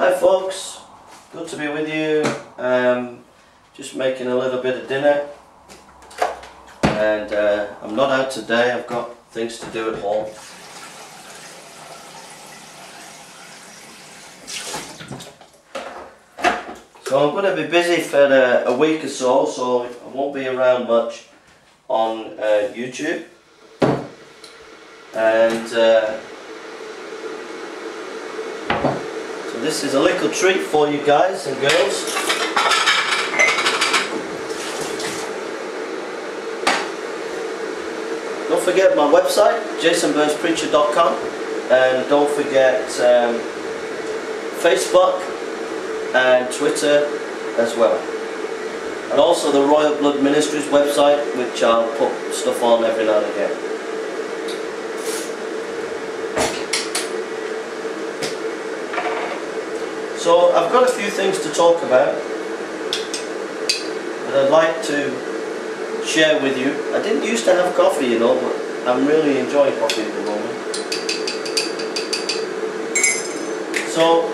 Hi folks, good to be with you. Um, just making a little bit of dinner and uh, I'm not out today, I've got things to do at home. So I'm going to be busy for a, a week or so, so I won't be around much on uh, YouTube. And uh, so this is a little treat for you guys and girls. Don't forget my website, jasonburnspreacher.com and don't forget um, Facebook and Twitter as well. And also the Royal Blood Ministries website, which I'll put stuff on every now and again. So I've got a few things to talk about that I'd like to share with you. I didn't used to have coffee, you know, but I'm really enjoying coffee at the moment. So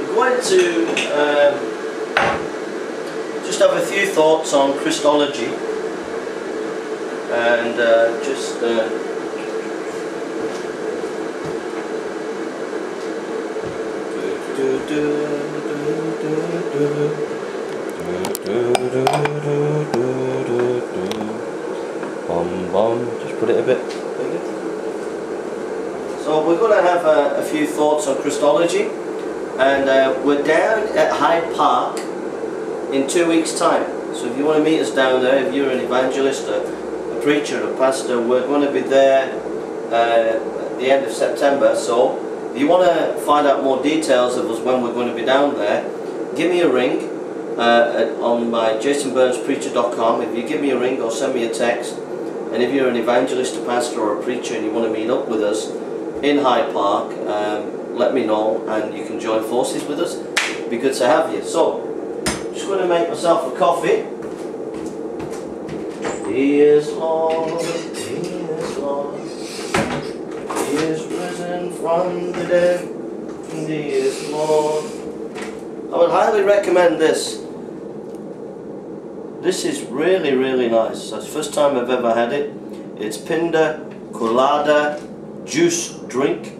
I'm going to um, just have a few thoughts on Christology and uh, just uh, Bum bum, just put it a bit. So we're going to have a, a few thoughts on Christology and uh, we're down at Hyde Park in two weeks time. So if you want to meet us down there if you're an evangelist a, a preacher a pastor we're going to be there uh, at the end of September. So if you want to find out more details of us when we're going to be down there give me a ring uh, on my jasonburnspreacher.com if you give me a ring or send me a text and if you're an evangelist a pastor or a preacher and you want to meet up with us in Hyde Park um, let me know and you can join forces with us. It'd be good to have you. So, just going to make myself a coffee. He is Lord, He is Lord. He is from the. I would highly recommend this. This is really, really nice. That's the first time I've ever had it. It's Pina Colada juice drink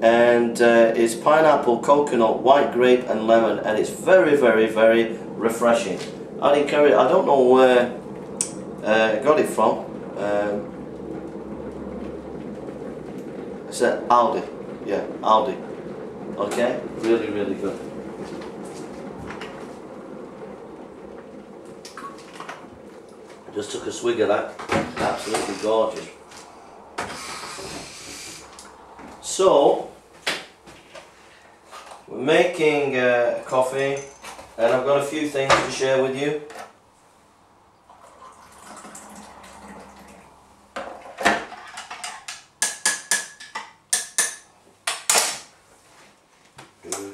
and uh, it's pineapple, coconut, white grape and lemon and it's very very very refreshing. I'd encourage, I don't know where uh, I got it from. Um, it's at Aldi, yeah, Aldi. Okay, really really good. Just took a swig of that, absolutely gorgeous. So, we're making uh, coffee and I've got a few things to share with you.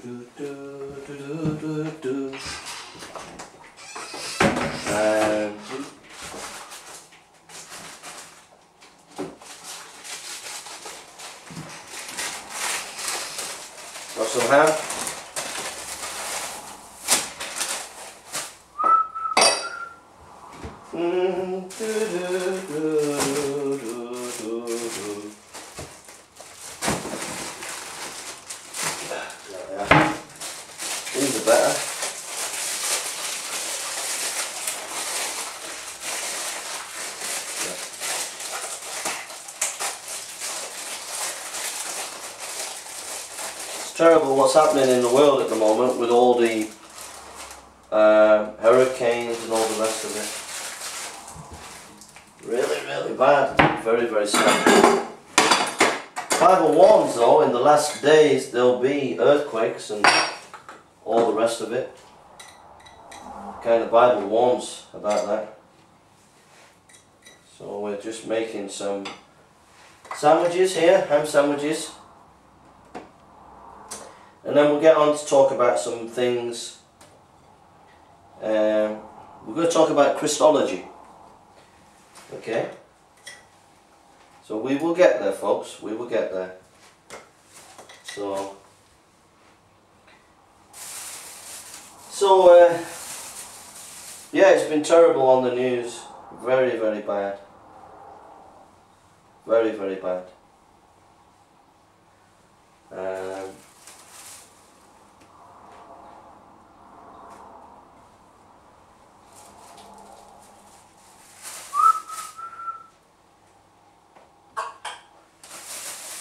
Do, do, do, and got some ham. Mm, do, do, do, do, do, do, do. There we are. These are better. It's terrible what's happening in the world at the moment with all the uh, hurricanes and all the rest of it. Really, really bad. Very, very sad. Bible warns though, in the last days there'll be earthquakes and all the rest of it. Okay, the Bible warns about that. So we're just making some sandwiches here, ham sandwiches. And then we'll get on to talk about some things. Um, we're going to talk about Christology. Okay? So we will get there, folks. We will get there. So, so uh, yeah, it's been terrible on the news. Very, very bad. Very, very bad.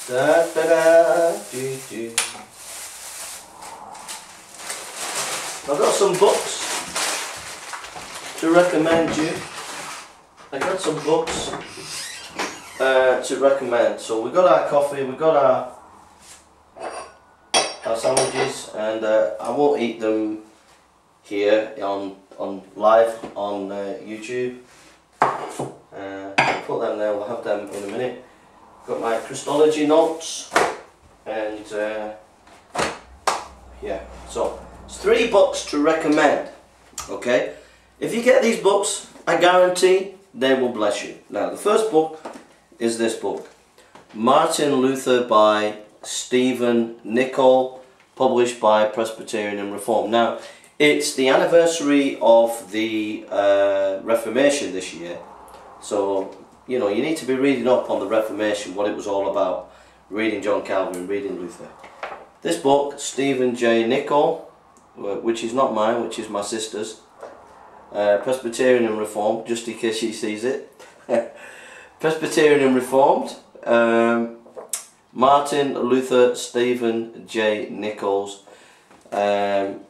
Da, da, da, do, do. I've got some books to recommend you. I got some books uh, to recommend. So we got our coffee, we got our our sandwiches, and uh, I won't eat them here on on live on uh, YouTube. Uh, put them there. We'll have them in a minute. Got my Christology notes, and uh, yeah. So it's three books to recommend. Okay, if you get these books, I guarantee they will bless you. Now the first book is this book, Martin Luther by Stephen Nichol, published by Presbyterian and Reform. Now it's the anniversary of the uh, Reformation this year, so you know, you need to be reading up on the Reformation, what it was all about, reading John Calvin, reading Luther. This book, Stephen J. Nichol, which is not mine, which is my sister's, uh, Presbyterian and Reformed, just in case she sees it. Presbyterian and Reformed, um, Martin Luther Stephen J. Nichols. Um,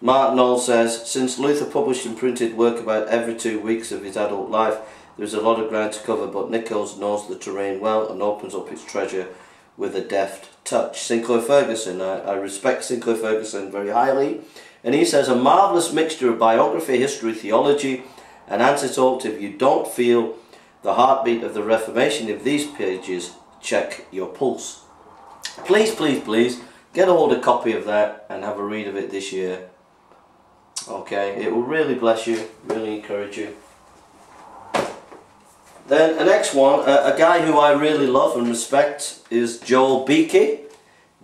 Mark Noll says, since Luther published and printed work about every two weeks of his adult life, there's a lot of ground to cover, but Nichols knows the terrain well and opens up its treasure with a deft touch. Sinclair Ferguson, I, I respect Sinclair Ferguson very highly, and he says a marvellous mixture of biography, history, theology, and antidote if you don't feel the heartbeat of the Reformation in these pages, check your pulse. Please, please, please, get hold of a copy of that and have a read of it this year. Okay, it will really bless you, really encourage you. Then the next one, a, a, guy who I really love and respect is Joel Beeke.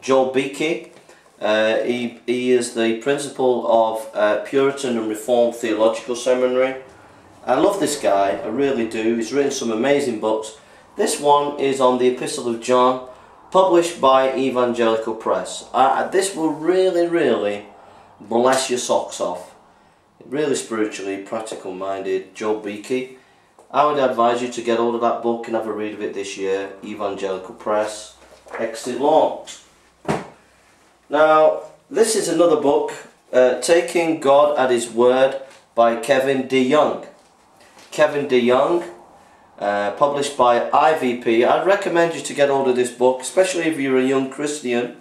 Joel Beeke. Uh, he, he is the principal of uh, Puritan and Reformed Theological Seminary. I love this guy, I really do. He's written some amazing books. This one is on the Epistle of John, published by Evangelical Press. Uh, this will really, really bless your socks off. Really spiritually, practical minded, Joel Beeke. I would advise you to get hold of that book and have a read of it this year, Evangelical Press, Launch. Now, this is another book, uh, Taking God at His Word by Kevin DeYoung. Kevin DeYoung, uh, published by IVP. I'd recommend you to get hold of this book, especially if you're a young Christian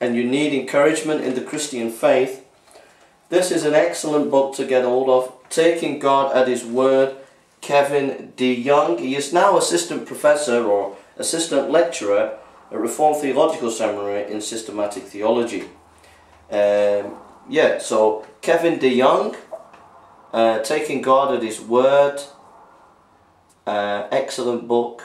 and you need encouragement in the Christian faith. This is an excellent book to get hold of, Taking God at His Word Kevin DeYoung. He is now assistant professor or assistant lecturer at Reformed Theological Seminary in systematic theology. Um, yeah, so Kevin DeYoung, uh, Taking God at His Word, uh, excellent book.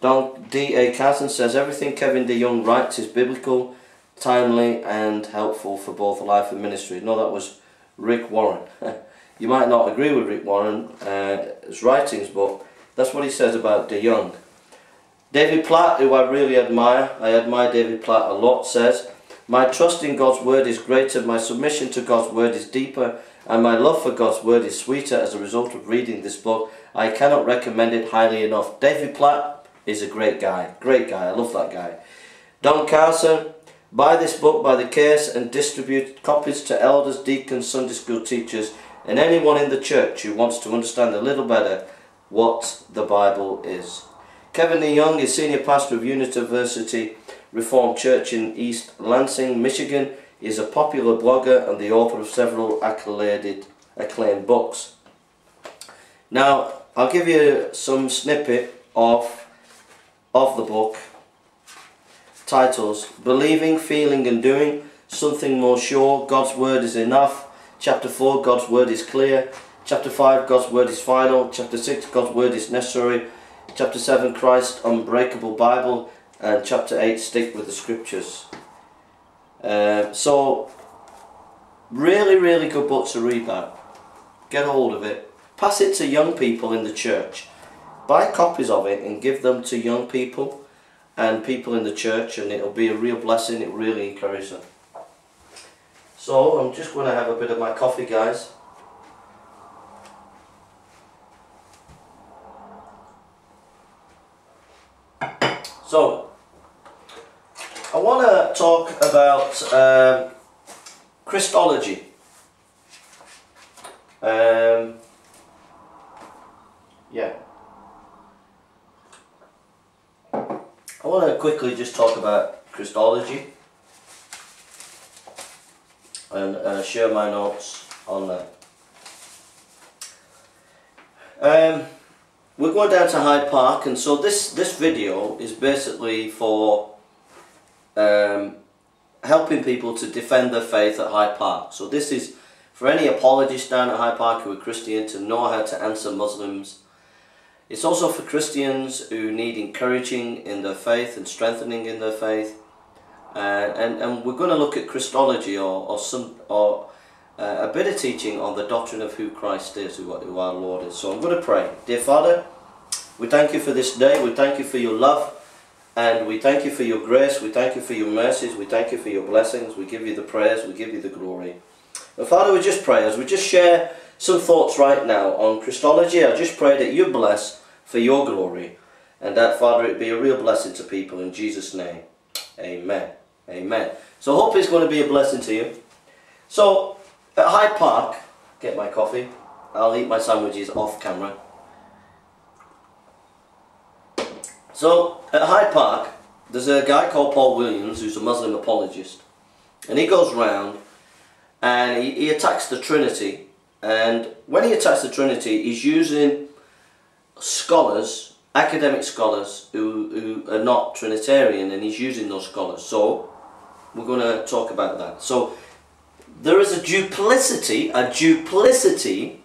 Don D.A. Carson says everything Kevin DeYoung writes is biblical, timely, and helpful for both life and ministry. No, that was Rick Warren. You might not agree with Rick Warren's uh, writings, but that's what he says about DeYoung. David Platt, who I really admire, I admire David Platt a lot, says, My trust in God's word is greater, my submission to God's word is deeper, and my love for God's word is sweeter as a result of reading this book. I cannot recommend it highly enough. David Platt is a great guy. Great guy. I love that guy. Don Carson, buy this book by the case and distribute copies to elders, deacons, Sunday school teachers, and anyone in the church who wants to understand a little better what the Bible is. Kevin DeYoung is senior pastor of University Reformed Church in East Lansing, Michigan. He is a popular blogger and the author of several acclaimed, acclaimed books. Now, I'll give you some snippet of, of the book. Titles, Believing, Feeling and Doing, Something More Sure, God's Word is Enough, Chapter 4, God's word is clear. Chapter 5, God's word is final. Chapter 6, God's word is necessary. Chapter 7, Christ's unbreakable Bible. and chapter 8 stick with the scriptures. Uh, so, really, really good book to read that. Get hold of it. Pass it to young people in the church. Buy copies of it and give them to young people and people in the church and it'll be a real blessing. It really encourages them. So, I'm just going to have a bit of my coffee, guys. So, I want to talk about um, Christology. Um, yeah. I want to quickly just talk about Christology and share my notes on that. Um, we're going down to Hyde Park and so this, this video is basically for um, helping people to defend their faith at Hyde Park. So this is for any apologists down at Hyde Park who are Christian to know how to answer Muslims. It's also for Christians who need encouraging in their faith and strengthening in their faith. Uh, and, and we're going to look at Christology or, or, some, or uh, a bit of teaching on the doctrine of who Christ is, who, who our Lord is. So I'm going to pray. Dear Father, we thank you for this day. We thank you for your love. And we thank you for your grace. We thank you for your mercies. We thank you for your blessings. We give you the prayers. We give you the glory. And Father, we just pray as we just share some thoughts right now on Christology. I just pray that you bless for your glory. And that, Father, it be a real blessing to people in Jesus' name. Amen. Amen. So hope it's going to be a blessing to you. So, at Hyde Park, get my coffee. I'll eat my sandwiches off camera. So, at Hyde Park, there's a guy called Paul Williams who's a Muslim apologist. And he goes round and he, he attacks the Trinity. And when he attacks the Trinity, he's using scholars, academic scholars, who, who are not Trinitarian, and he's using those scholars. So, we're going to talk about that. So, there is a duplicity, a duplicity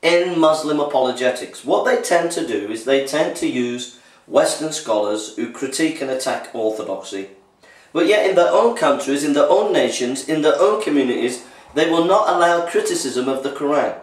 in Muslim apologetics. What they tend to do is they tend to use Western scholars who critique and attack orthodoxy. But yet in their own countries, in their own nations, in their own communities, they will not allow criticism of the Quran.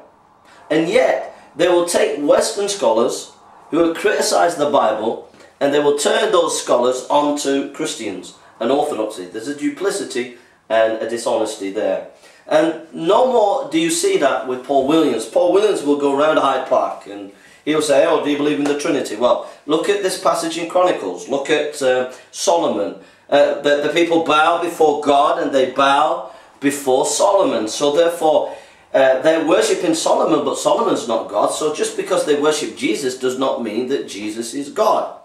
And yet, they will take Western scholars who have criticized the Bible and they will turn those scholars onto Christians and orthodoxy. There's a duplicity and a dishonesty there. And no more do you see that with Paul Williams. Paul Williams will go around Hyde Park and he'll say, oh, do you believe in the Trinity? Well, look at this passage in Chronicles. Look at uh, Solomon. Uh, the, the people bow before God and they bow before Solomon. So therefore, uh, they're worshipping Solomon, but Solomon's not God. So just because they worship Jesus does not mean that Jesus is God.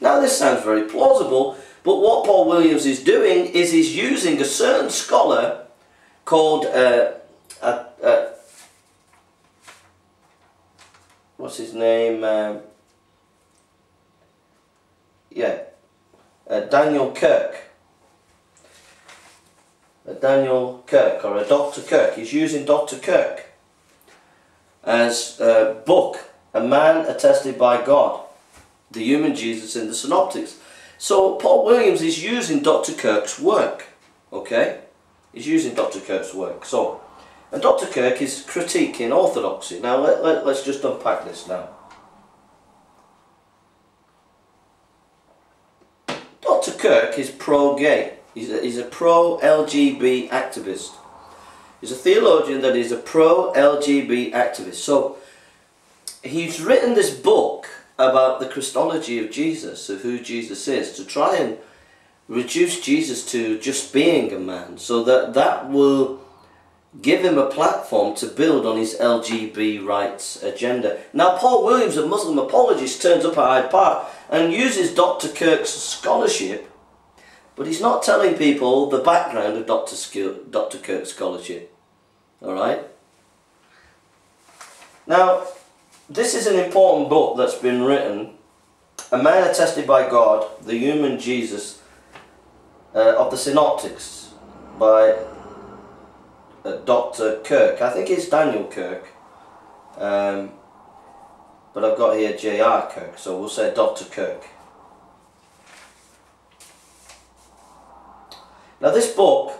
Now this sounds very plausible, but what Paul Williams is doing is he's using a certain scholar called uh, uh, uh, what's his name? Um, yeah, uh, Daniel Kirk. A Daniel Kirk or a Dr. Kirk. He's using Dr. Kirk as a book, a man attested by God, the human Jesus in the Synoptics. So Paul Williams is using Dr. Kirk's work, okay? He's using Dr. Kirk's work. So, and Dr. Kirk is critiquing orthodoxy. Now let, let, let's just unpack this now. Dr. Kirk is pro-gay. He's a, he's a pro-LGB activist. He's a theologian that is a pro-LGB activist. So he's written this book about the Christology of Jesus, of who Jesus is, to try and reduce Jesus to just being a man, so that that will give him a platform to build on his LGB rights agenda. Now, Paul Williams, a Muslim apologist, turns up at Hyde Park and uses Dr. Kirk's scholarship, but he's not telling people the background of Dr. Sk Dr. Kirk's scholarship. Alright? Now, this is an important book that's been written. A man attested by God, the human Jesus uh, of the Synoptics by uh, Dr. Kirk. I think it's Daniel Kirk. Um, but I've got here J.R. Kirk, so we'll say Dr. Kirk. Now this book,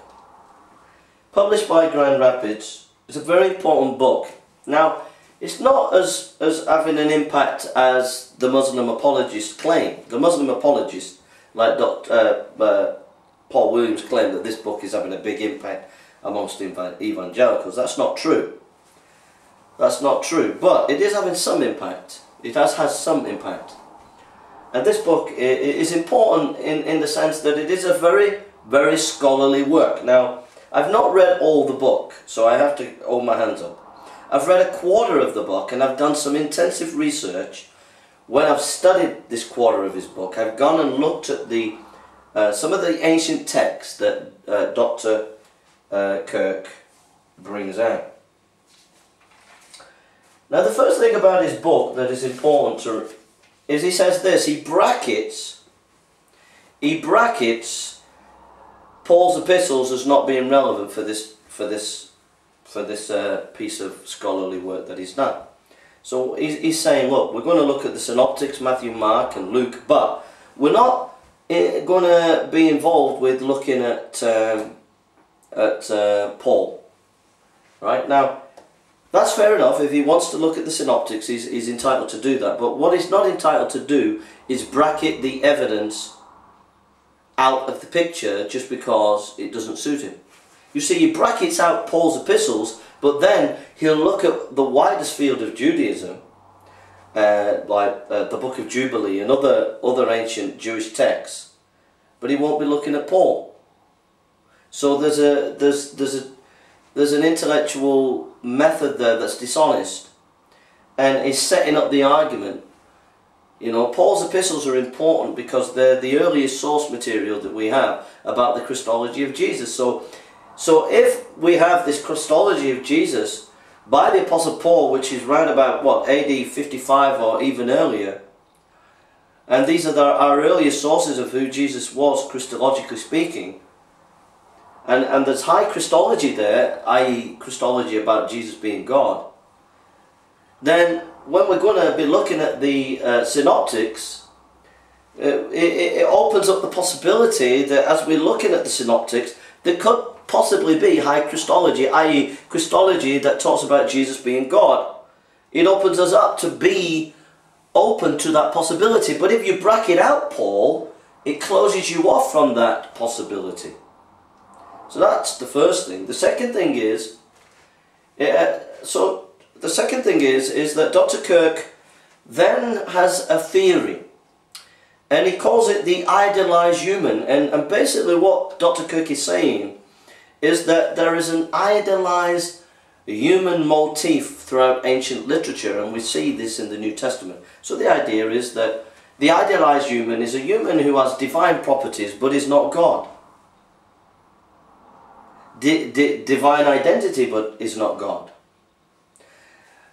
published by Grand Rapids, is a very important book. Now, it's not as, as having an impact as the Muslim apologists claim. The Muslim apologists, like Dr. Uh, uh, Paul Williams, claim that this book is having a big impact amongst evangelicals. That's not true. That's not true. But it is having some impact. It has had some impact. And this book is important in, in the sense that it is a very, very scholarly work. Now, I've not read all the book, so I have to hold my hands up. I've read a quarter of the book and I've done some intensive research. When I've studied this quarter of his book, I've gone and looked at the uh, some of the ancient texts that uh, Dr. Uh, Kirk brings out. Now the first thing about his book that is important to is he says this, he brackets he brackets Paul's epistles as not being relevant for this for this for this uh, piece of scholarly work that he's done. So he's, he's saying, look, we're going to look at the synoptics, Matthew, Mark and Luke, but we're not eh, going to be involved with looking at um, at uh, Paul. Right now, that's fair enough. If he wants to look at the synoptics, he's, he's entitled to do that. But what he's not entitled to do is bracket the evidence out of the picture just because it doesn't suit him. You see, he brackets out Paul's epistles, but then he'll look at the widest field of Judaism, uh, like uh, the Book of Jubilee and other, other ancient Jewish texts, but he won't be looking at Paul. So there's a there's there's a there's an intellectual method there that's dishonest and is setting up the argument. You know, Paul's epistles are important because they're the earliest source material that we have about the Christology of Jesus. So, so if we have this Christology of Jesus by the Apostle Paul, which is round about, what, AD 55 or even earlier, and these are the, our earliest sources of who Jesus was, Christologically speaking, and, and there's high Christology there, i.e. Christology about Jesus being God, then when we're going to be looking at the uh, synoptics, uh, it, it, opens up the possibility that as we're looking at the synoptics, there could possibly be high Christology, i.e. Christology that talks about Jesus being God. It opens us up to be open to that possibility. But if you bracket out Paul, it closes you off from that possibility. So that's the first thing. The second thing is, so the second thing is, is that Dr. Kirk then has a theory. And he calls it the idealized human. And, and basically what Dr. Kirk is saying is that there is an idealized human motif throughout ancient literature. And we see this in the New Testament. So the idea is that the idealized human is a human who has divine properties but is not God di divine identity but is not God.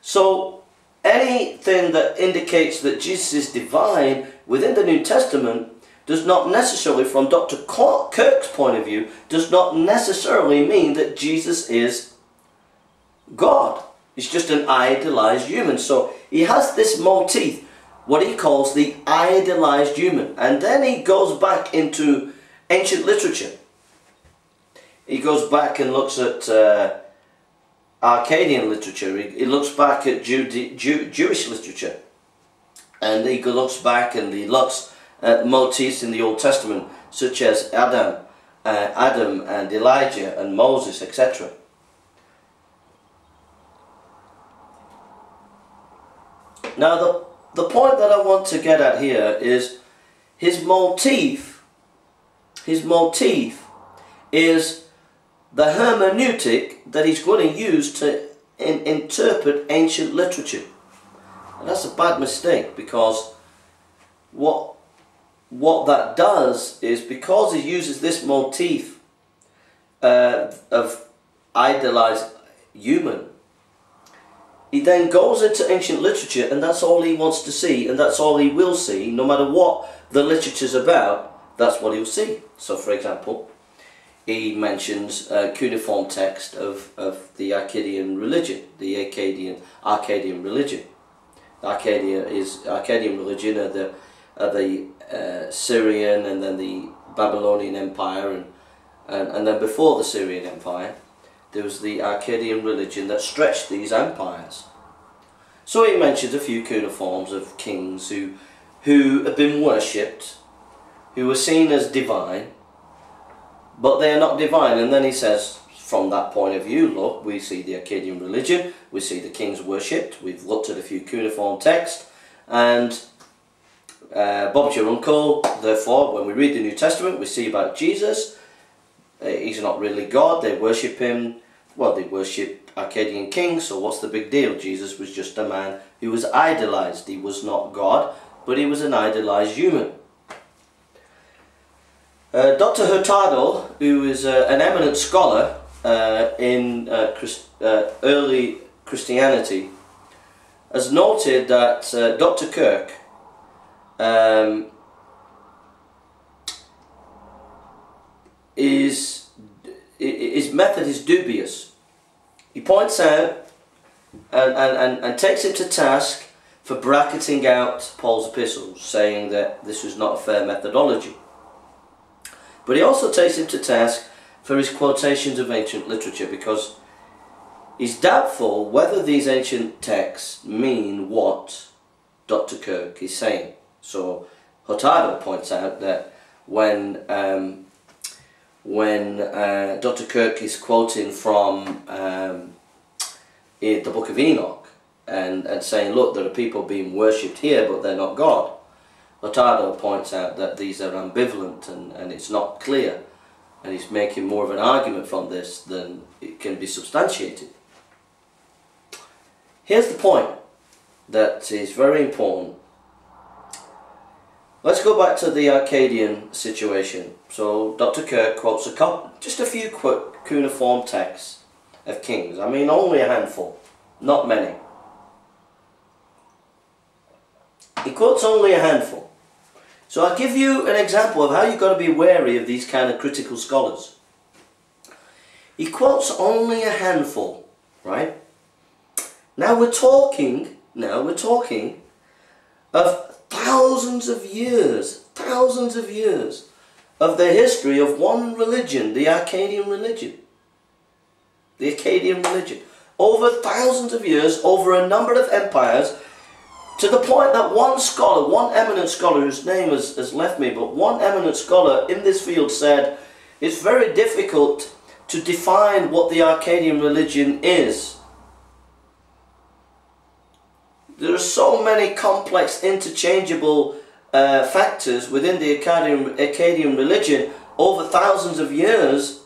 So anything that indicates that Jesus is divine within the New Testament does not necessarily, from Dr. Kirk's point of view, does not necessarily mean that Jesus is God. He's just an idealized human. So he has this motif, what he calls the idealized human. And then he goes back into ancient literature he goes back and looks at uh, Akkadian literature. He, he, looks back at Jew, Jew, Jewish literature. And he looks back and he looks at motifs in the Old Testament, such as Adam, uh, Adam and Elijah and Moses, etc. Now the, the point that I want to get at here is his motif, his motif is the hermeneutic that he's going to use to in, interpret ancient literature. And that's a bad mistake because what, what that does is because he uses this motif uh, of idealized human, he then goes into ancient literature and that's all he wants to see and that's all he will see no matter what the literature's about, that's what he'll see. So for example, he mentions a cuneiform text of, of the Akkadian religion, the Akkadian, Akkadian religion. Arcadia is Akkadian religion are the, are the uh, Syrian and then the Babylonian Empire and And, and then before the Syrian Empire, there was the Akkadian religion that stretched these empires. So he mentions a few cuneiforms of kings who, who have been worshipped, who were seen as divine, but they are not divine. And then he says, from that point of view, look, we see the Akkadian religion, we see the kings worshipped, we've looked at a few cuneiform texts, and uh, Bob's your uncle, therefore, when we read the New Testament, we see about Jesus, uh, he's not really God, they worship him, well, they worship Akkadian kings, so what's the big deal? Jesus was just a man who was idolized. He was not God, but he was an idolized human. Uh, Dr. Hurtado, who is uh, an eminent scholar uh, in uh, Christ early Christianity, has noted that Dr. Kirk um, is his method is dubious. He points out and, and, and, and takes him to task for bracketing out Paul's epistles, saying that this was not a fair methodology. But he also takes him to task for his quotations of ancient literature because he's doubtful whether these ancient texts mean what Dr. Kirk is saying. So Hurtado points out that when um, when uh, Dr. Kirk is quoting from um, the book of Enoch and, and saying, look, there are people being worshipped here, but they're not God. Hurtado points out that these are ambivalent and, and it's not clear. And he's making more of an argument from this than it can be substantiated. Here's the point that is very important Let's go back to the Akkadian situation. So Dr. Kirk quotes a just a few cuneiform texts of kings. I mean only a handful, not many. He quotes only a handful. So I'll give you an example of how you've got to be wary of these kind of critical scholars. He quotes only a handful, right? Now we're talking, now we're talking of thousands of years, thousands of years of the history of one religion, the Akkadian religion. The Akkadian religion. Over thousands of years, over a number of empires, to the point that one scholar, one eminent scholar whose name has, has left me, but one eminent scholar in this field said, it's very difficult to define what the Akkadian religion is. There are so many complex interchangeable uh, factors within the Akkadian, Akkadian religion over thousands of years.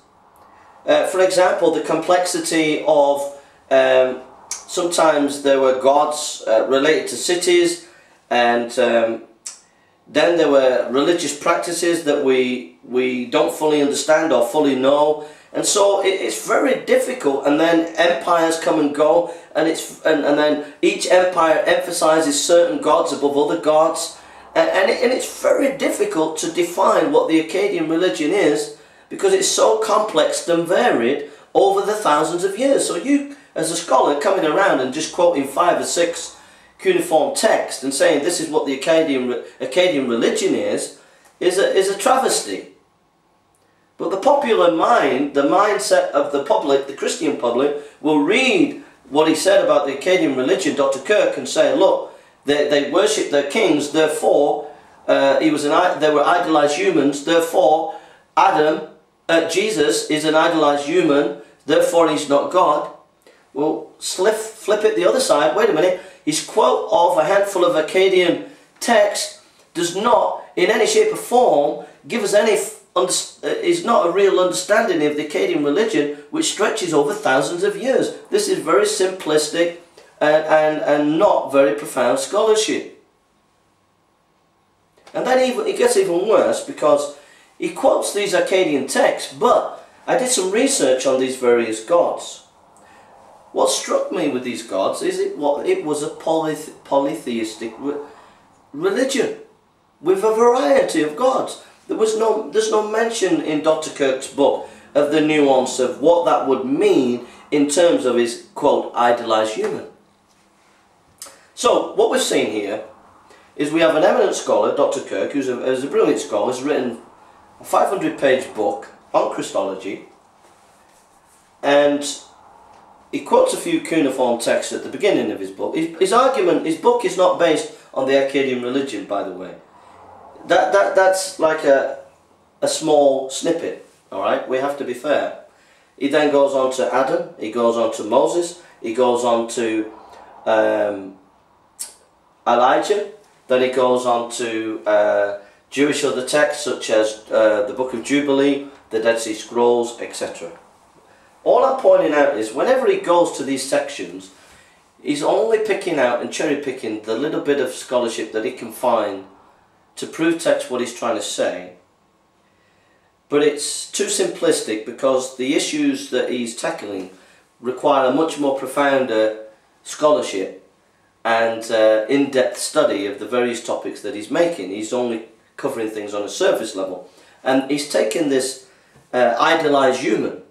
Uh, for example, the complexity of um, sometimes there were gods uh, related to cities and um, then there were religious practices that we, we don't fully understand or fully know. And so it, it's very difficult. And then empires come and go. And it's and, and then each empire emphasizes certain gods above other gods. And, and, it, and it's very difficult to define what the Akkadian religion is because it's so complex and varied over the thousands of years. So you as a scholar coming around and just quoting five or six cuneiform text and saying this is what the Akkadian, Akkadian religion is, is a, is a travesty. But the popular mind, the mindset of the public, the Christian public, will read what he said about the Akkadian religion, Dr. Kirk, and say, look, they, they worship their kings, therefore, uh, he was an, they were idolized humans, therefore, Adam, uh, Jesus is an idolized human, therefore he's not God. Well, slip, flip it the other side, wait a minute, his quote of a handful of Akkadian texts does not, in any shape or form, give us any uh, is not a real understanding of the Akkadian religion which stretches over thousands of years. This is very simplistic and, and, and not very profound scholarship. And then even, it gets even worse because he quotes these Akkadian texts, but I did some research on these various gods. What struck me with these gods is it, what, it was a polyth polytheistic re religion with a variety of gods. There was no, there's no mention in Dr. Kirk's book of the nuance of what that would mean in terms of his, quote, idealized human. So, what we're seeing here is we have an eminent scholar, Dr. Kirk, who's a, who's a brilliant scholar, has written a 500 page book on Christology and he quotes a few cuneiform texts at the beginning of his book. His, his argument, his book is not based on the Akkadian religion, by the way. That, that, that's like a, a small snippet, alright? We have to be fair. He then goes on to Adam, he goes on to Moses, he goes on to um, Elijah, then he goes on to uh, Jewish other texts such as uh, the Book of Jubilee, the Dead Sea Scrolls, etc. All I'm pointing out is whenever he goes to these sections, he's only picking out and cherry picking the little bit of scholarship that he can find to prove text what he's trying to say. But it's too simplistic because the issues that he's tackling require a much more profounder scholarship and uh, in-depth study of the various topics that he's making. He's only covering things on a surface level. And he's taken this uh, idealized human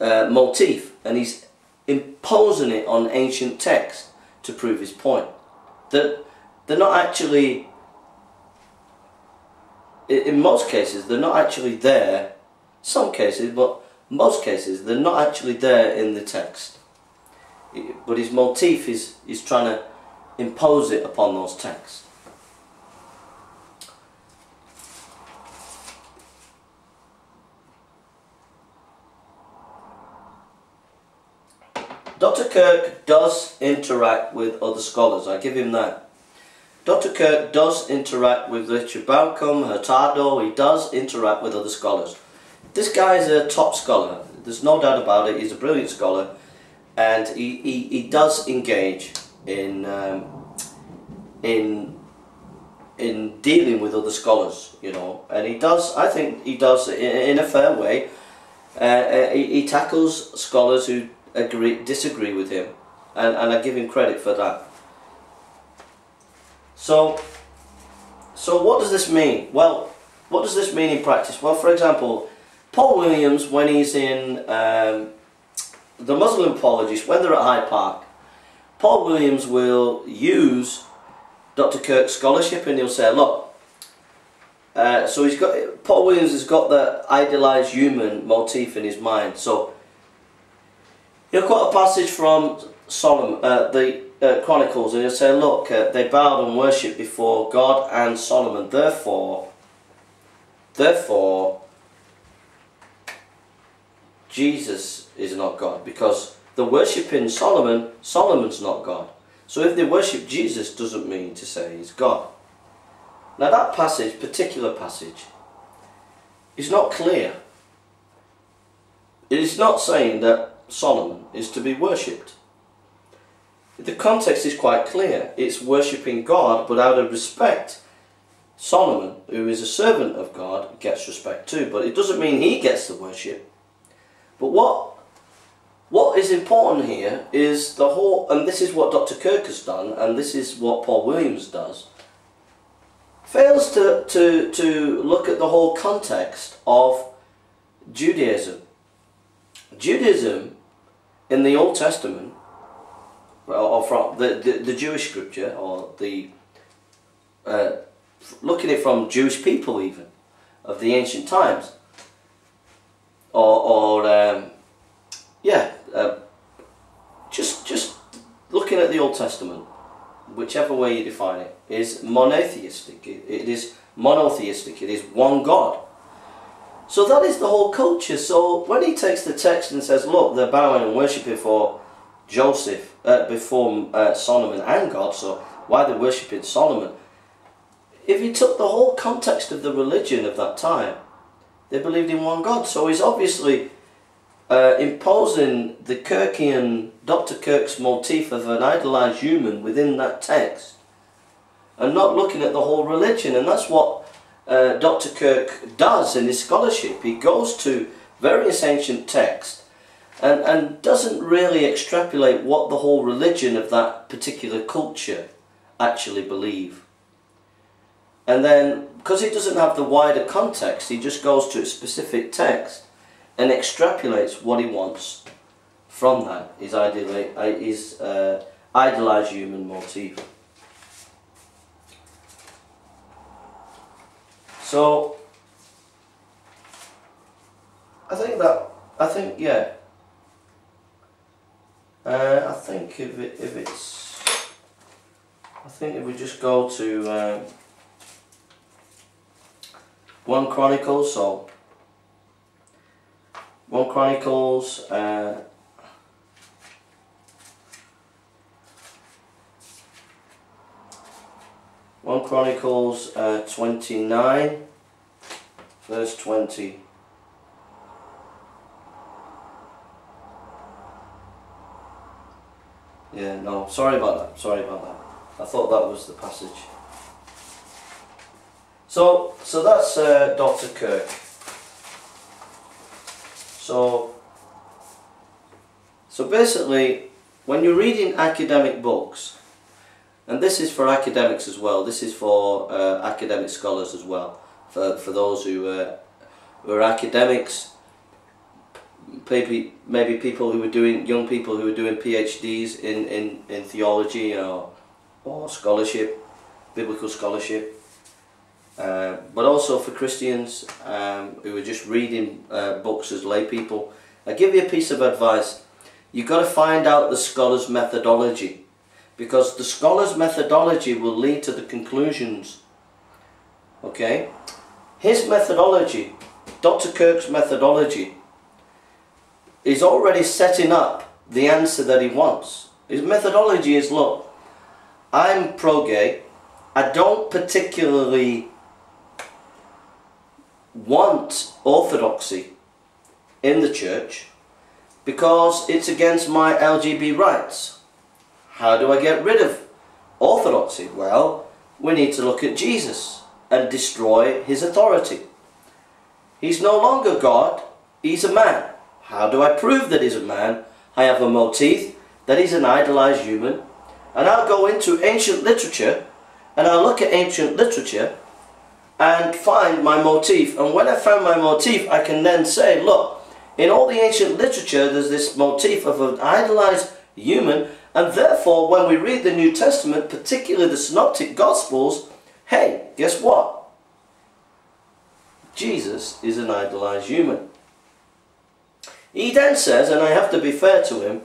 uh, motif and he's imposing it on ancient text to prove his point. That they're not actually, in most cases, they're not actually there, some cases, but most cases, they're not actually there in the text. But his motif is, is trying to impose it upon those texts. Dr. Kirk does interact with other scholars, I give him that. Dr. Kirk does interact with Richard Bauckham, Hurtado, he does interact with other scholars. This guy is a top scholar, there's no doubt about it, he's a brilliant scholar and he, he, he does engage in, um, in, in dealing with other scholars, you know, and he does, I think he does in, in a fair way, uh, uh, he, he tackles scholars who agree, disagree with him, and, and I give him credit for that. So, so what does this mean? Well, what does this mean in practice? Well, for example, Paul Williams, when he's in um, the Muslim apologist, when they're at Hyde Park, Paul Williams will use Dr. Kirk's scholarship and he'll say, look, uh, so he's got Paul Williams has got the idealized human motif in his mind. So He'll quote a passage from Solomon, uh, the uh, Chronicles, and he'll say, Look, uh, they bowed and worshipped before God and Solomon. Therefore, therefore, Jesus is not God, because the worshipping Solomon, Solomon's not God. So if they worship Jesus, doesn't mean to say he's God. Now that passage, particular passage, is not clear. It is not saying that Solomon is to be worshipped. The context is quite clear. It's worshipping God, but out of respect, Solomon, who is a servant of God, gets respect too. But it doesn't mean he gets the worship. But what what is important here is the whole, and this is what Dr. Kirk has done, and this is what Paul Williams does, fails to, to, to look at the whole context of Judaism. Judaism in the Old Testament, or from the, the, the Jewish scripture, or the uh, looking at it from Jewish people even, of the ancient times, or, or um, yeah, uh, just just looking at the Old Testament, whichever way you define it, is monotheistic. it, it is monotheistic. It is one God. So that is the whole culture. So when he takes the text and says, look, they're bowing and worshipping for Joseph, uh, before uh, Solomon and God, so why they're worshipping Solomon? If he took the whole context of the religion of that time, they believed in one God. So he's obviously uh, imposing the Kirkian, Dr. Kirk's motif of an idolized human within that text and not looking at the whole religion. And that's what uh, Dr. Kirk does in his scholarship. He goes to various ancient texts and, and doesn't really extrapolate what the whole religion of that particular culture actually believe. And then, because he doesn't have the wider context, he just goes to a specific text and extrapolates what he wants from that, his, ideali his uh, idealized human motif. So, I think that, I think, yeah. Uh, I think if it, if it's, I think if we just go to um, 1 Chronicles, so 1 Chronicles, uh, One Chronicles uh, 29, verse 20. Yeah, no, sorry about that, sorry about that. I thought that was the passage. So, so that's uh, Dr. Kirk. So, so basically, when you're reading academic books, and this is for academics as well, this is for uh, academic scholars as well, for, for those who, uh, who are academics maybe maybe people who are doing young people who are doing PhDs in in in theology or or scholarship, biblical scholarship. Uh, but also for Christians um, who are just reading uh, books as lay people, I give you a piece of advice. You've got to find out the scholar's methodology because the scholar's methodology will lead to the conclusions. Okay? His methodology, Dr. Kirk's methodology, is already setting up the answer that he wants. His methodology is, look, I'm pro-gay. I don't particularly want orthodoxy in the church because it's against my LGB rights. How do I get rid of orthodoxy? Well, we need to look at Jesus and destroy his authority. He's no longer God, he's a man. How do I prove that he's a man? I have a motif that he's an idolized human. And I'll go into ancient literature and I'll look at ancient literature and find my motif. And when I found my motif, I can then say, look, in all the ancient literature, there's this motif of an idolized human. And therefore, when we read the New Testament, particularly the Synoptic Gospels, hey, guess what? Jesus is an idolized human. He then says, and I have to be fair to him,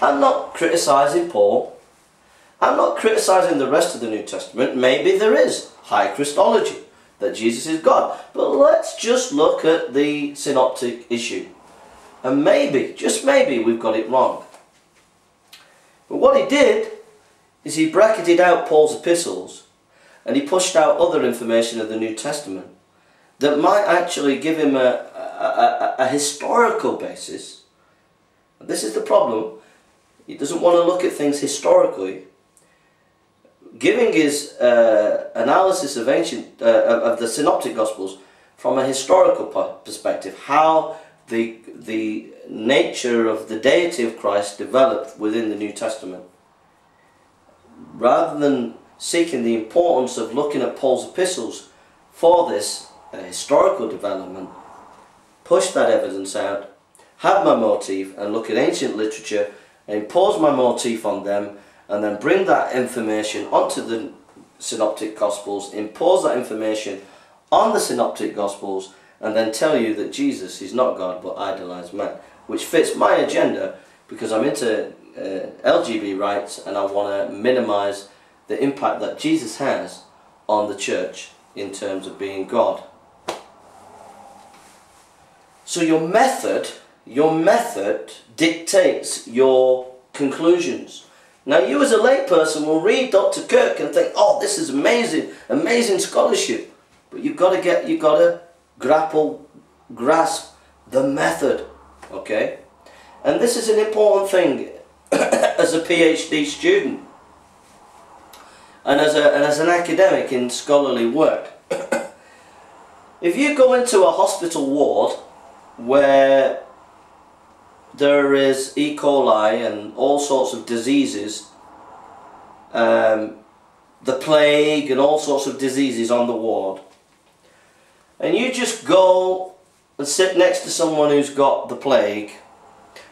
I'm not criticising Paul. I'm not criticising the rest of the New Testament. Maybe there is high Christology, that Jesus is God. But let's just look at the synoptic issue. And maybe, just maybe, we've got it wrong. But what he did is he bracketed out Paul's epistles and he pushed out other information of the New Testament that might actually give him a, a, a, historical basis. This is the problem. He doesn't want to look at things historically. Giving his uh, analysis of ancient uh, of the synoptic gospels from a historical perspective, how the the nature of the deity of Christ developed within the New Testament, rather than seeking the importance of looking at Paul's epistles for this uh, historical development, push that evidence out, have my motif and look at ancient literature and impose my motif on them and then bring that information onto the synoptic gospels, impose that information on the synoptic gospels and then tell you that Jesus is not God but idolized man, which fits my agenda because I'm into uh, LGB rights and I want to minimize the impact that Jesus has on the church in terms of being God. So your method, your method dictates your conclusions. Now you as a layperson will read Dr. Kirk and think, oh, this is amazing, amazing scholarship. But you've got to get, you've got to grapple, grasp the method, okay? And this is an important thing as a PhD student and as, a, and as an academic in scholarly work. if you go into a hospital ward where there is E. coli and all sorts of diseases, um, the plague and all sorts of diseases on the ward. And you just go and sit next to someone who's got the plague,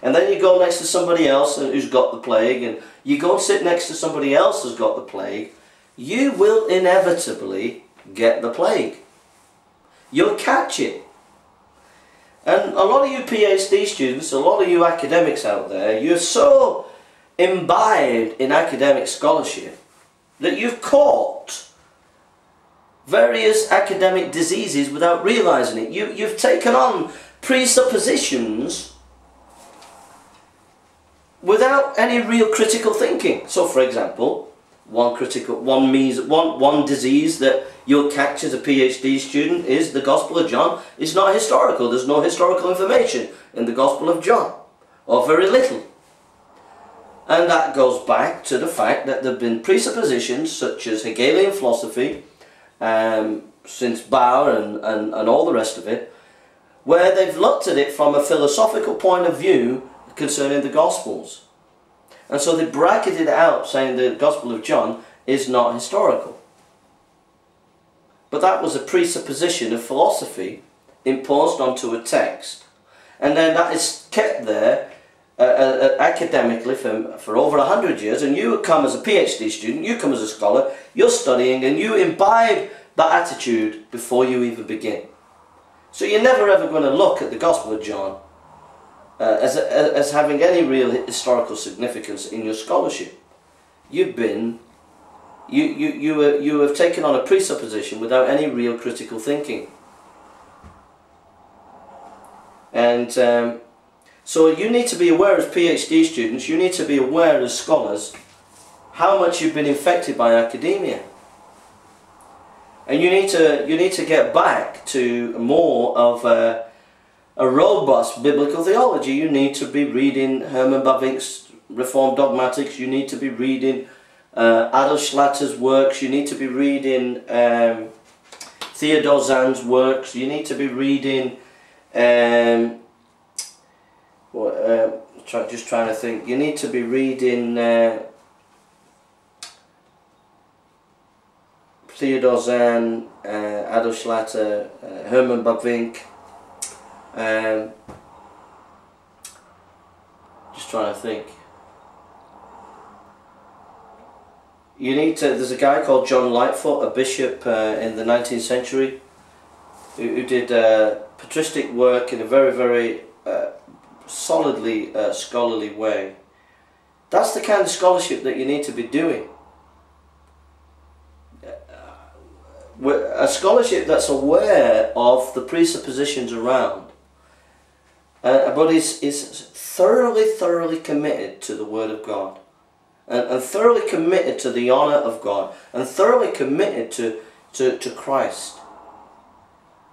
and then you go next to somebody else who's got the plague, and you go and sit next to somebody else who's got the plague, you will inevitably get the plague. You'll catch it. And a lot of you PhD students, a lot of you academics out there, you're so imbibed in academic scholarship that you've caught various academic diseases without realizing it. You, you've taken on presuppositions without any real critical thinking. So, for example, one critical, one means, one one disease that you'll catch as a PhD student is the Gospel of John is not historical. There's no historical information in the Gospel of John, or very little. And that goes back to the fact that there have been presuppositions such as Hegelian philosophy, um, since Baur and, and, and all the rest of it, where they've looked at it from a philosophical point of view concerning the Gospels. And so they bracketed it out saying the Gospel of John is not historical. But that was a presupposition of philosophy imposed onto a text. And then that is kept there uh, uh, uh academically for, for over a hundred years. And you come as a PhD student, you come as a scholar, you're studying and you imbibe that attitude before you even begin. So you're never ever going to look at the Gospel of John uh, as, as having any real historical significance in your scholarship. You've been, you, you, you, uh, you have taken on a presupposition without any real critical thinking. And um, so you need to be aware as PhD students, you need to be aware as scholars how much you've been infected by academia. And you need to, you need to get back to more of a, a robust biblical theology, you need to be reading Herman Bavinck's Reformed Dogmatics, you need to be reading uh, Adolf Schlatter's works, you need to be reading um, Theodore Zahn's works, you need to be reading, um, uh, try, just trying to think, you need to be reading uh, Theodore Zahn, uh, Adolf Schlatter, uh, Herman Bavinck, um, just trying to think. You need to, there's a guy called John Lightfoot, a bishop uh, in the 19th century, who, who did uh, patristic work in a very, very uh, solidly uh, scholarly way. That's the kind of scholarship that you need to be doing. Uh, a scholarship that's aware of the presuppositions around uh, but is, is thoroughly, thoroughly committed to the Word of God. And, and thoroughly committed to the honour of God. And thoroughly committed to, to, to Christ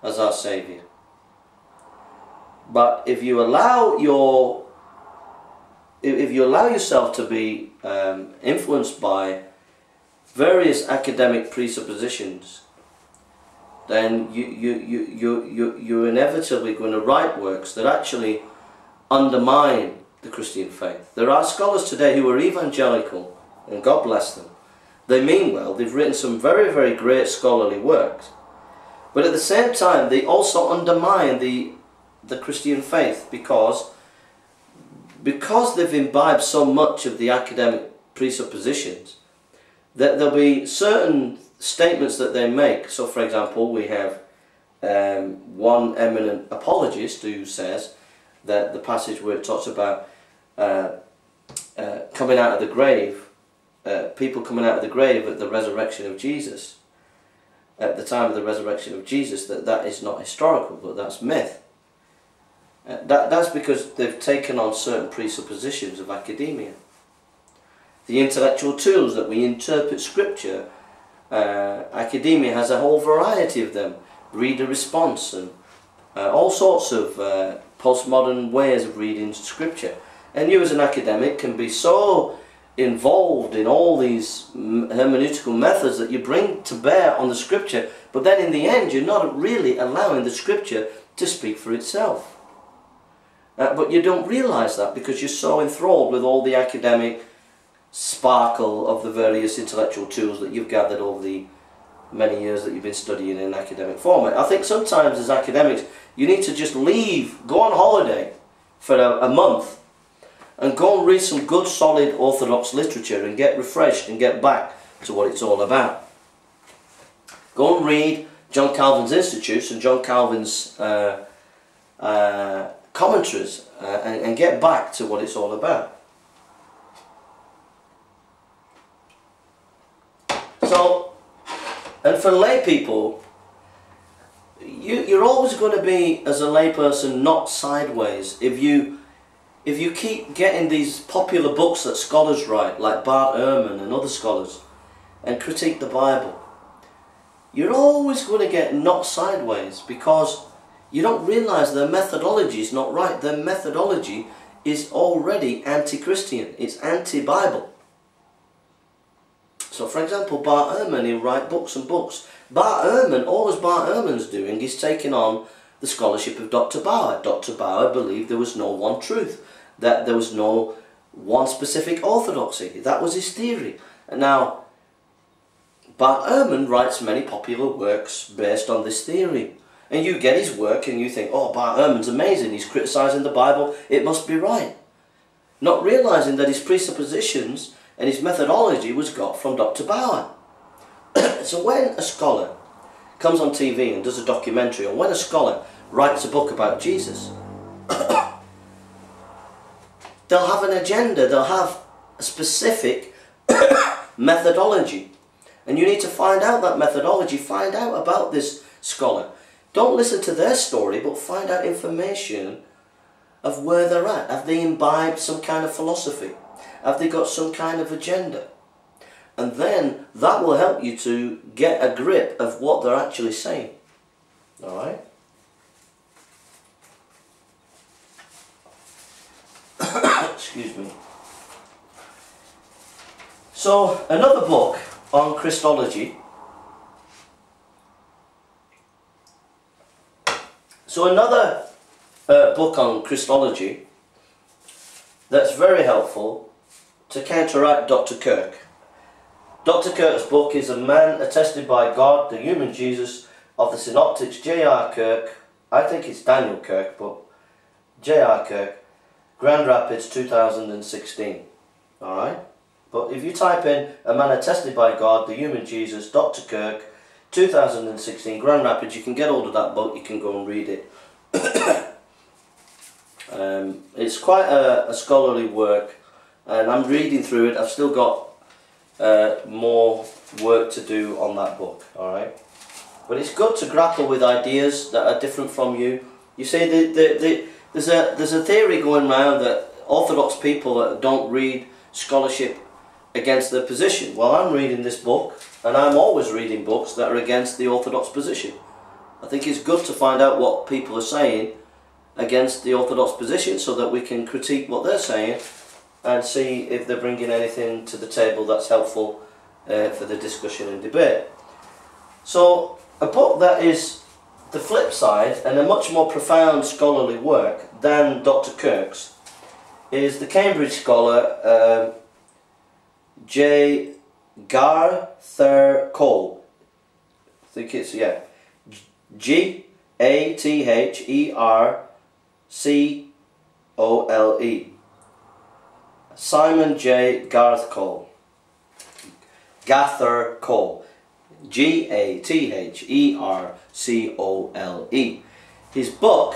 as our Saviour. But if you allow your if you allow yourself to be um, influenced by various academic presuppositions then you, you, you, you, you, you're inevitably going to write works that actually undermine the Christian faith. There are scholars today who are evangelical, and God bless them. They mean well, they've written some very, very great scholarly works. But at the same time, they also undermine the, the Christian faith because, because they've imbibed so much of the academic presuppositions that there'll be certain statements that they make. So, for example, we have um, one eminent apologist who says that the passage where it talks about uh, uh, coming out of the grave, uh, people coming out of the grave at the resurrection of Jesus, at the time of the resurrection of Jesus, that that is not historical, but that's myth. Uh, that, that's because they've taken on certain presuppositions of academia. The intellectual tools that we interpret scripture uh, academia has a whole variety of them. Reader response and uh, all sorts of uh, postmodern ways of reading scripture. And you as an academic can be so involved in all these hermeneutical methods that you bring to bear on the scripture, but then in the end you're not really allowing the scripture to speak for itself. Uh, but you don't realize that because you're so enthralled with all the academic sparkle of the various intellectual tools that you've gathered over the many years that you've been studying in academic format. I think sometimes as academics you need to just leave, go on holiday for a, a month and go and read some good solid orthodox literature and get refreshed and get back to what it's all about. Go and read John Calvin's Institutes and John Calvin's uh, commentaries uh, and, and get back to what it's all about. So, and for lay people, you, you're always going to be, as a layperson, not sideways if you if you keep getting these popular books that scholars write, like Bart Ehrman and other scholars, and critique the Bible, you're always going to get not sideways because you don't realize their methodology is not right. Their methodology is already anti-Christian. It's anti-Bible. So for example, Bart Ehrman, he'll write books and books. Bart Ehrman, all as Bart Ehrman's doing is taking on the scholarship of Dr. Bauer. Dr. Bauer believed there was no one truth, that there was no one specific orthodoxy. That was his theory. And now, Bart Ehrman writes many popular works based on this theory. And you get his work and you think, oh, Bart Ehrman's amazing, he's criticising the Bible, it must be right. Not realising that his presuppositions and his methodology was got from Dr. Bauer. so when a scholar comes on TV and does a documentary, or when a scholar writes a book about Jesus, they'll have an agenda, they'll have a specific methodology. And you need to find out that methodology, find out about this scholar. Don't listen to their story, but find out information of where they're at. Have they imbibed some kind of philosophy? Have they got some kind of agenda? And then that will help you to get a grip of what they're actually saying. Alright? Excuse me. So, another book on Christology. So another uh, book on Christology that's very helpful to counteract Dr. Kirk. Dr. Kirk's book is A Man Attested by God, the Human Jesus of the Synoptics, J.R. Kirk. I think it's Daniel Kirk, but J.R. Kirk, Grand Rapids 2016. Alright? But if you type in A Man Attested by God, the Human Jesus, Dr. Kirk, 2016, Grand Rapids, you can get hold of that book, you can go and read it. um, it's quite a, a scholarly work and I'm reading through it. I've still got uh, more work to do on that book, alright? But it's good to grapple with ideas that are different from you. You see, the, the, the, there's, a, there's a theory going around that Orthodox people don't read scholarship against their position. Well, I'm reading this book, and I'm always reading books that are against the Orthodox position. I think it's good to find out what people are saying against the Orthodox position so that we can critique what they're saying and see if they're bringing anything to the table that's helpful uh, for the discussion and debate. So, a book that is the flip side and a much more profound scholarly work than Dr. Kirk's is the Cambridge scholar um, J. Gathercole. Think it's, yeah, G A T H E R C O L E. Simon J. Gathercole. Gather Cole. G A T H E R C O L E. His book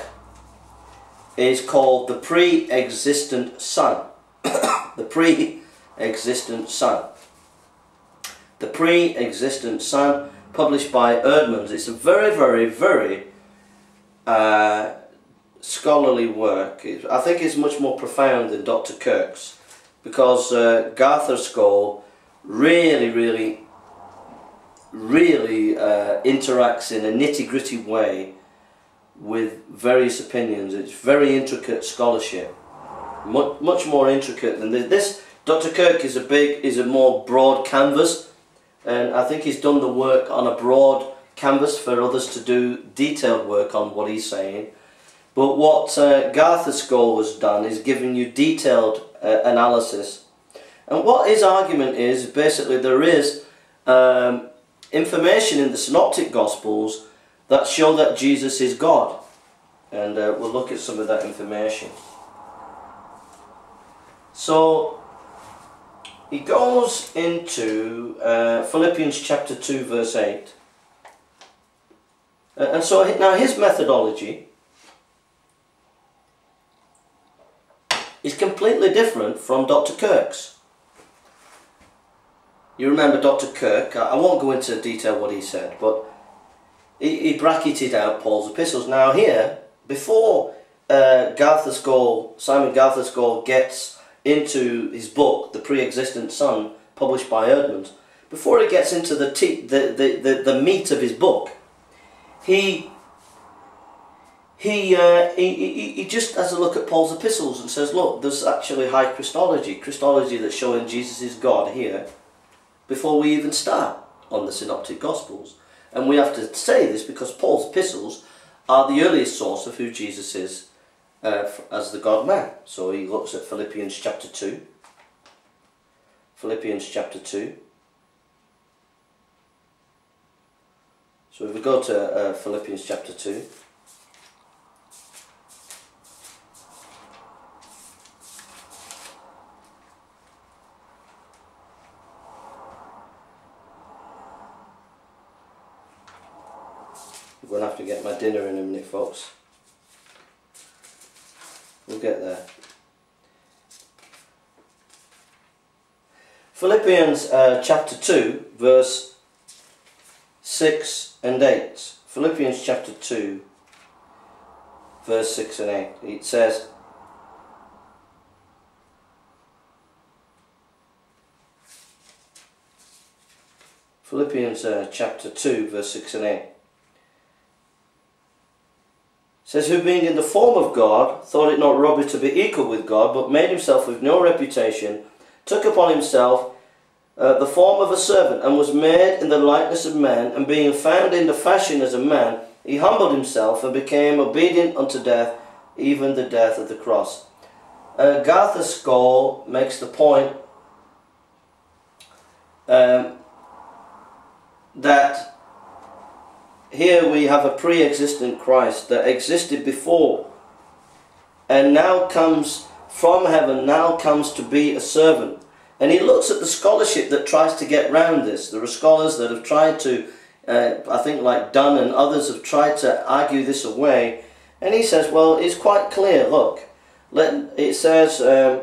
is called The Pre Existent Son. the Pre Existent Son. The Pre Existent Son, published by Eerdmans. It's a very, very, very uh, scholarly work. I think it's much more profound than Dr. Kirk's because uh, Garther Cole really, really, really uh, interacts in a nitty-gritty way with various opinions. It's very intricate scholarship, much, much more intricate than this. this. Dr. Kirk is a big, is a more broad canvas, and I think he's done the work on a broad canvas for others to do detailed work on what he's saying. But what uh, Garther Cole has done is given you detailed uh, analysis. And what his argument is, basically there is um, information in the Synoptic Gospels that show that Jesus is God. And uh, we'll look at some of that information. So, he goes into uh, Philippians chapter 2 verse 8. Uh, and so now his methodology is completely different from Dr. Kirk's. You remember Dr. Kirk, I won't go into detail what he said, but he, he bracketed out Paul's epistles. Now here, before uh, Gathercole, Simon Gathercole gets into his book, The Pre-Existent Son, published by Eerdmans, before he gets into the, the, the, the, the meat of his book, he he, uh, he, he, he just has a look at Paul's epistles and says, look, there's actually high Christology, Christology that's showing Jesus is God here, before we even start on the Synoptic Gospels. And we have to say this because Paul's epistles are the earliest source of who Jesus is uh, as the God-man. So he looks at Philippians chapter 2. Philippians chapter 2. So if we go to uh, Philippians chapter 2. I'm going to have to get my dinner in a minute, folks. We'll get there. Philippians uh, chapter 2, verse 6 and 8. Philippians chapter 2, verse 6 and 8. It says, Philippians uh, chapter 2, verse 6 and 8 says, Who being in the form of God, thought it not robbery to be equal with God, but made himself with no reputation, took upon himself uh, the form of a servant, and was made in the likeness of men, and being found in the fashion as a man, he humbled himself and became obedient unto death, even the death of the cross. Uh, Gathercole makes the point um, that here we have a pre-existent Christ that existed before and now comes from heaven, now comes to be a servant. And he looks at the scholarship that tries to get round this. There are scholars that have tried to, uh, I think like Dunn and others have tried to argue this away. And he says, well, it's quite clear, look. Let, it says, um,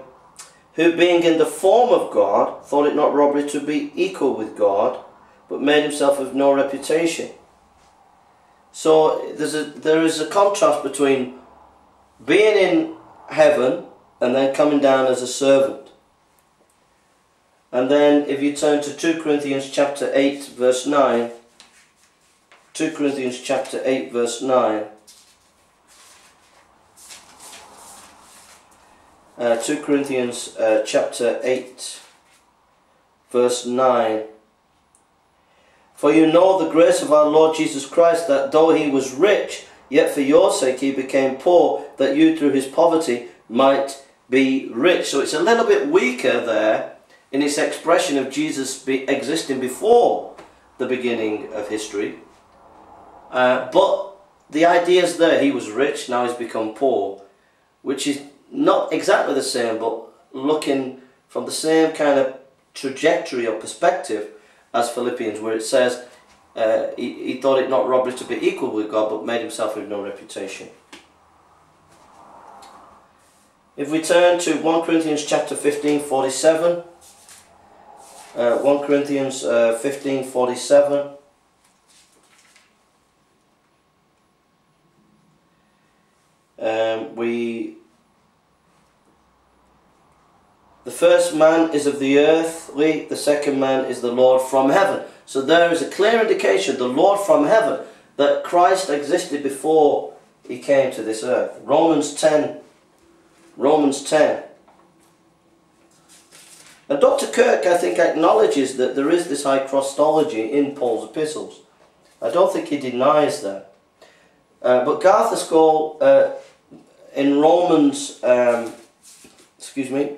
who being in the form of God, thought it not robbery to be equal with God, but made himself of no reputation. So there's a, there is a contrast between being in heaven and then coming down as a servant. And then if you turn to 2 Corinthians chapter 8 verse 9, 2 Corinthians chapter 8 verse 9, uh, 2 Corinthians uh, chapter 8 verse 9, for you know the grace of our Lord Jesus Christ, that though he was rich, yet for your sake he became poor, that you through his poverty might be rich. So it's a little bit weaker there in its expression of Jesus be existing before the beginning of history. Uh, but the idea is there. He was rich, now he's become poor, which is not exactly the same, but looking from the same kind of trajectory or perspective as Philippians, where it says, uh, he, he thought it not robbery to be equal with God, but made himself of no reputation. If we turn to 1 Corinthians chapter 15, 47, uh, 1 Corinthians uh, 15, 47, um, we The first man is of the earthly, the second man is the Lord from heaven. So there is a clear indication, the Lord from heaven, that Christ existed before he came to this earth. Romans 10. Romans 10. And Dr. Kirk, I think, acknowledges that there is this high Christology in Paul's epistles. I don't think he denies that. Uh, but Gathercole, uh, in Romans, um, excuse me,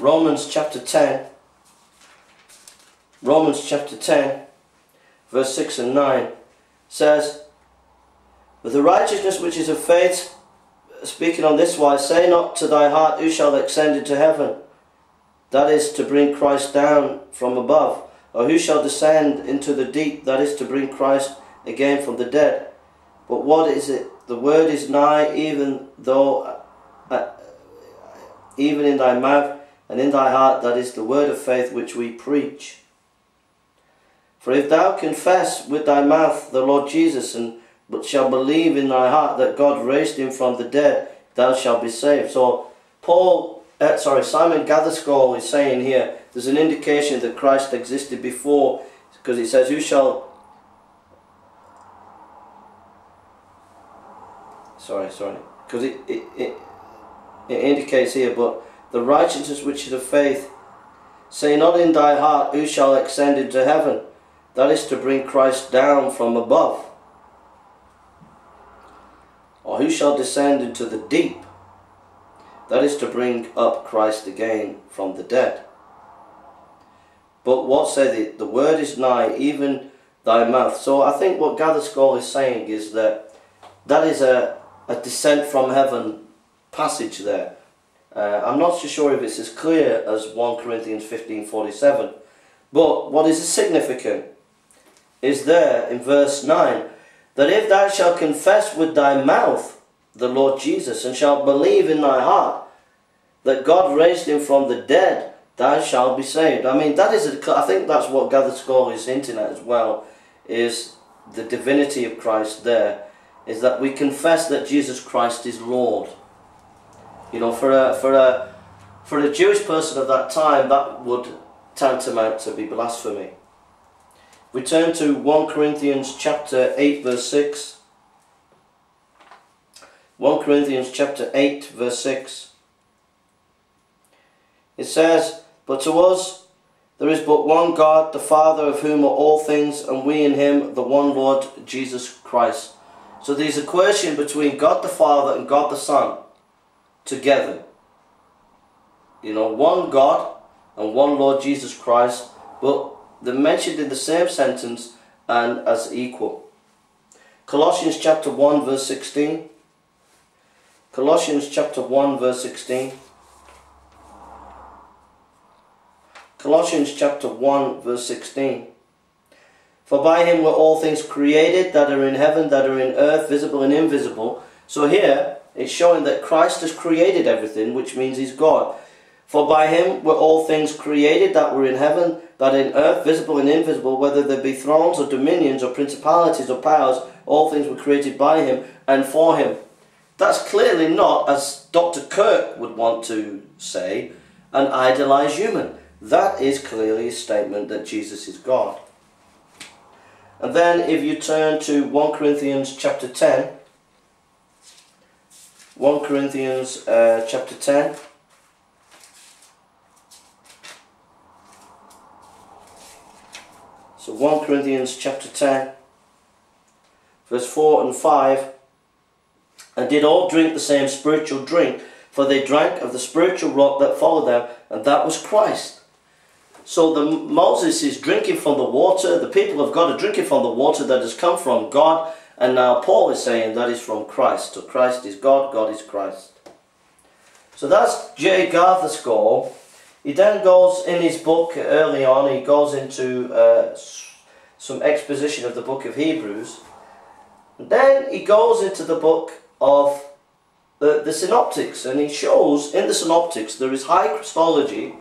Romans chapter 10, Romans chapter 10, verse 6 and 9 says, But the righteousness which is of faith, speaking on this wise, say not to thy heart, who shall ascend into heaven? That is to bring Christ down from above. Or who shall descend into the deep? That is to bring Christ again from the dead. But what is it the word is nigh, even though, uh, even in thy mouth and in thy heart, that is the word of faith which we preach. For if thou confess with thy mouth the Lord Jesus, and but shall believe in thy heart that God raised him from the dead, thou shalt be saved. So Paul, uh, sorry, Simon Gathercole is saying here, there's an indication that Christ existed before, because he says, "Who shall?" Sorry, sorry, because it, it it it indicates here, but the righteousness which is of faith, say not in thy heart, Who shall ascend into heaven? That is to bring Christ down from above. Or who shall descend into the deep? That is to bring up Christ again from the dead. But what said it? The word is nigh, even thy mouth. So I think what Gathercole is saying is that that is a, a descent from heaven passage there. Uh, I'm not so sure if it's as clear as 1 Corinthians 15.47, but what is significant is there in verse 9 that if thou shalt confess with thy mouth the Lord Jesus and shalt believe in thy heart that God raised him from the dead, thou shalt be saved. I mean, that is, a, I think that's what Gathercole is hinting at as well, is the divinity of Christ there, is that we confess that Jesus Christ is Lord. You know, for a, for a, for a Jewish person of that time, that would tantamount to be blasphemy. We turn to 1 Corinthians chapter 8 verse 6. 1 Corinthians chapter 8 verse 6. It says, But to us there is but one God, the Father of whom are all things, and we in him, the one Lord Jesus Christ. So there's a question between God the Father and God the Son together. You know, one God and one Lord Jesus Christ, but they're mentioned in the same sentence and as equal. Colossians chapter 1 verse 16. Colossians chapter 1 verse 16. Colossians chapter 1 verse 16. For by him were all things created that are in heaven, that are in earth, visible and invisible. So here it's showing that Christ has created everything, which means he's God. For by him were all things created that were in heaven, that in earth, visible and invisible, whether there be thrones or dominions or principalities or powers, all things were created by him and for him. That's clearly not, as Dr. Kirk would want to say, an idealized human. That is clearly a statement that Jesus is God. And then if you turn to 1 Corinthians chapter 10, 1 Corinthians uh, chapter 10, So 1 Corinthians chapter 10, verse 4 and 5. And did all drink the same spiritual drink, for they drank of the spiritual rock that followed them, and that was Christ. So the Moses is drinking from the water, the people of God are drinking from the water that has come from God, and now Paul is saying that is from Christ. So Christ is God, God is Christ. So that's J. Gathercole. he then goes in his book early on, he goes into uh, some exposition of the book of Hebrews. And then he goes into the book of the, the synoptics and he shows in the synoptics there is high Christology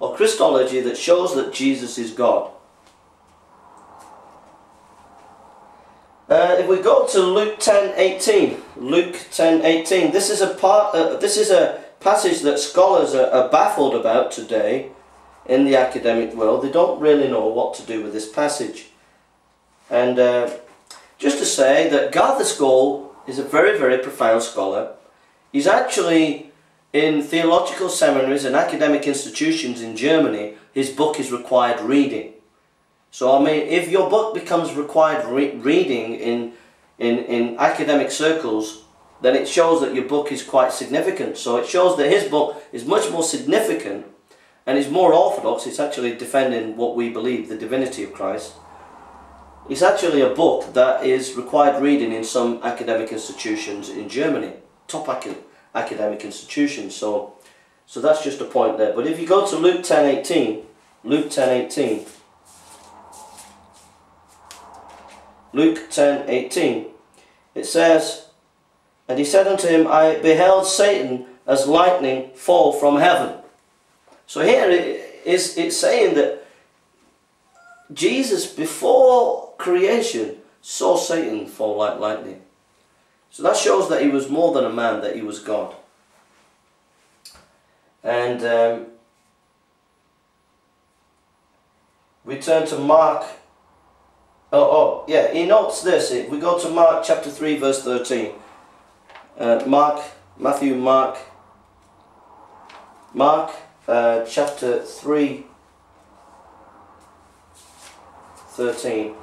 or Christology that shows that Jesus is God. Uh, if we go to Luke 10:18, Luke 10:18, this is a part, uh, this is a passage that scholars are, are baffled about today in the academic world. They don't really know what to do with this passage. And uh, just to say that Gathercole is a very, very profound scholar. He's actually in theological seminaries and academic institutions in Germany, his book is required reading. So I mean, if your book becomes required re reading in, in, in academic circles, then it shows that your book is quite significant. So it shows that his book is much more significant and is more orthodox. It's actually defending what we believe, the divinity of Christ. It's actually a book that is required reading in some academic institutions in Germany, top ac academic institutions. So, so that's just a point there. But if you go to Luke 10:18, Luke 10:18, Luke 10:18, it says, And he said unto him, I beheld Satan as lightning fall from heaven. So here it is it's saying that Jesus, before creation, saw Satan fall like lightning. So that shows that he was more than a man, that he was God. And um, we turn to Mark. Oh, oh, yeah, he notes this. If we go to Mark chapter 3, verse 13. Uh, Mark, Matthew, Mark, Mark uh, chapter 3, 13.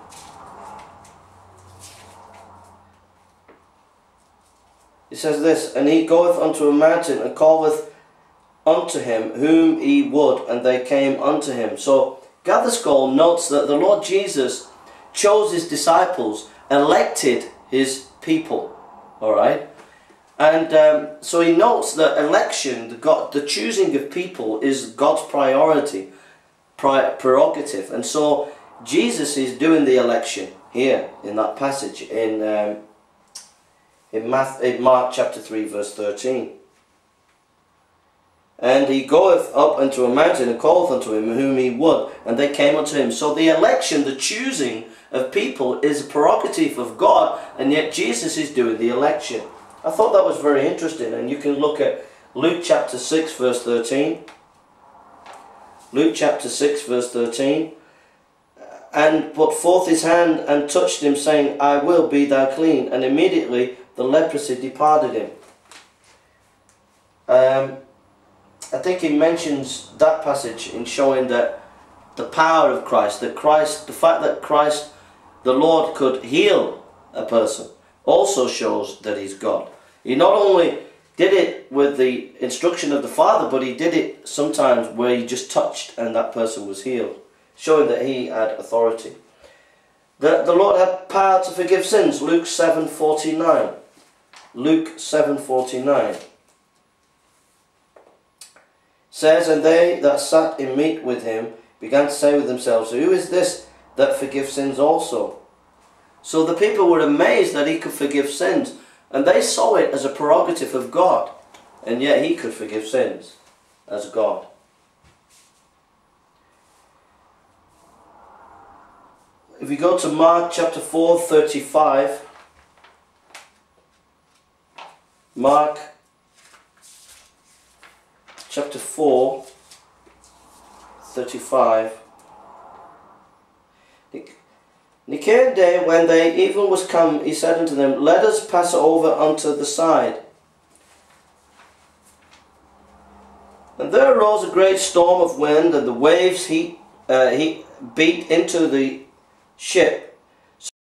It says this, And he goeth unto a mountain, and calleth unto him whom he would, and they came unto him. So Gathercole notes that the Lord Jesus chose his disciples, elected his people. Alright? And um, so he notes that election, the, God, the choosing of people, is God's priority, pri prerogative. And so Jesus is doing the election here in that passage in, um, in Mark chapter 3, verse 13. And he goeth up unto a mountain and calleth unto him whom he would, and they came unto him. So the election, the choosing of people, is a prerogative of God, and yet Jesus is doing the election. I thought that was very interesting and you can look at Luke chapter 6 verse 13. Luke chapter 6 verse 13. And put forth his hand and touched him saying, I will be thou clean. And immediately the leprosy departed him. Um, I think he mentions that passage in showing that the power of Christ, that Christ, the fact that Christ, the Lord could heal a person also shows that he's God. He not only did it with the instruction of the Father, but he did it sometimes where he just touched and that person was healed, showing that he had authority. The, the Lord had power to forgive sins, Luke 7.49. Luke 7.49 says, And they that sat in meat with him began to say with themselves, Who is this that forgives sins also? So the people were amazed that he could forgive sins. And they saw it as a prerogative of God. And yet he could forgive sins as God. If we go to Mark chapter 4, 35. Mark chapter 4, 35. And it came day when the even was come, he said unto them, Let us pass over unto the side. And there arose a great storm of wind, and the waves heat, uh, heat beat into the ship,